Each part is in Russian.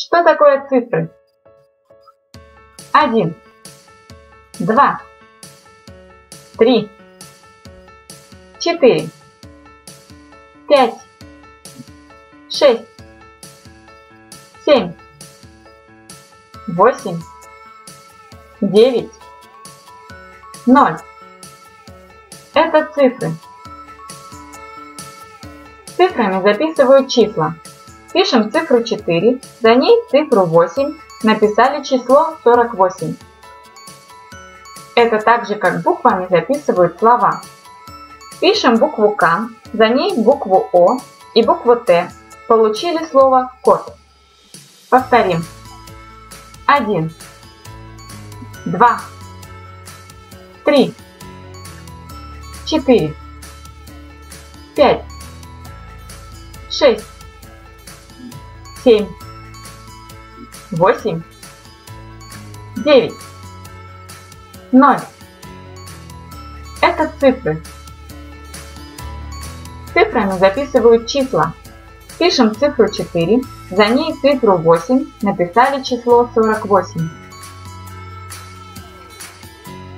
Что такое цифры? 1, 2, 3, 4, 5, 6, 7, 8, 9, 0. Это цифры. Цифрами записывают числа. Пишем цифру 4, за ней цифру 8, написали число 48. Это так же, как буквами записывают слова. Пишем букву К, за ней букву О и букву Т. Получили слово код. Повторим. 1, 2, 3, 4, 5, 6, 7, 8, 9, 0. Это цифры. Цифрами записывают числа. Пишем цифру 4, за ней цифру 8, написали число 48.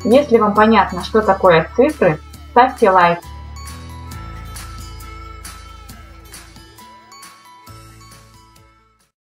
Если вам понятно, что такое цифры, ставьте лайк.